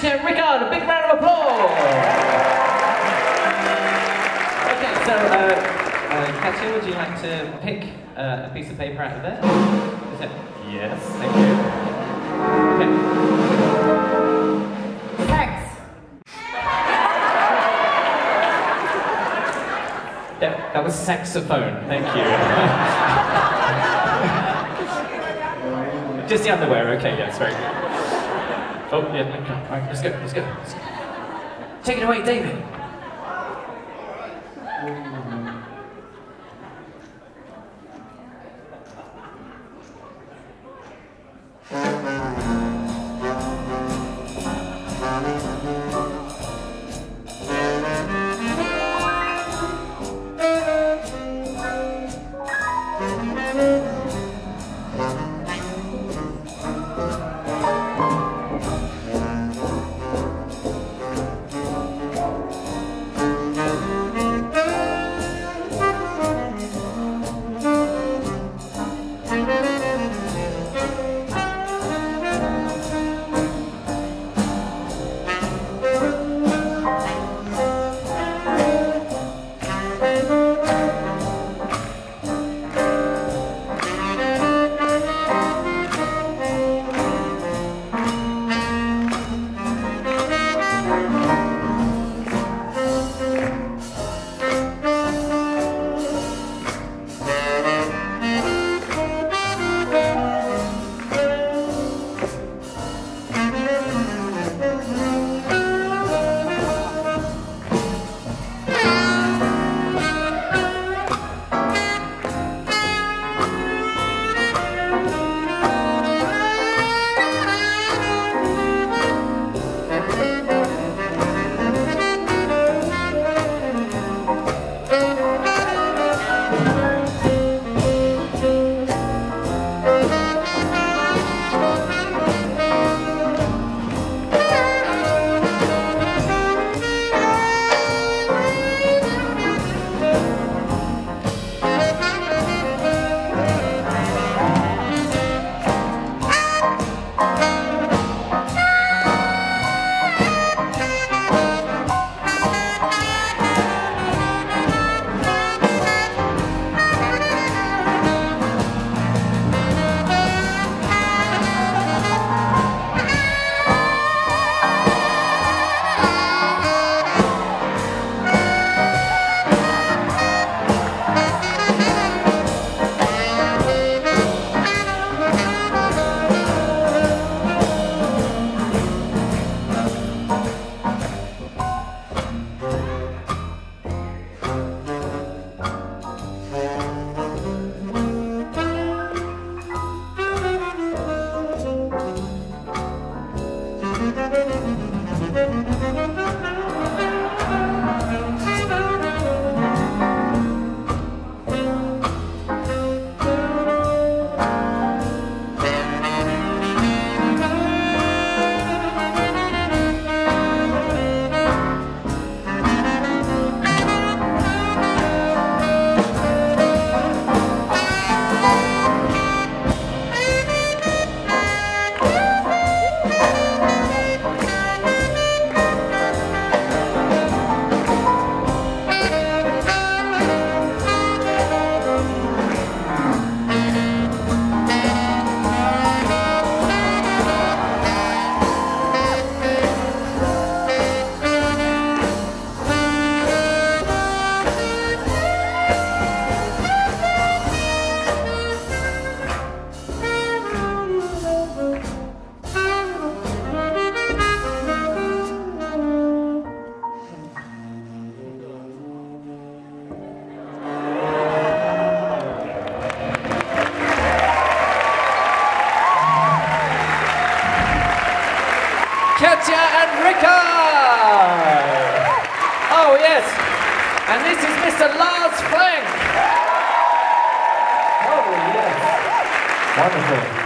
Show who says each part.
Speaker 1: Katja and Rikard. A big round of applause. Okay, so uh, uh, Katja, would you like to pick uh, a piece of paper out of there? Is it? Yes, thank you. Okay. Thanks. Yeah, that was saxophone. Thank you. Just the underwear. Okay, yes, very good. Oh, yeah, okay. All right, let's go, let's go. Let's go. Take it away, David. Thank you. Yes. And this is Mr. Lars Frank. Oh, yes. Wonderful.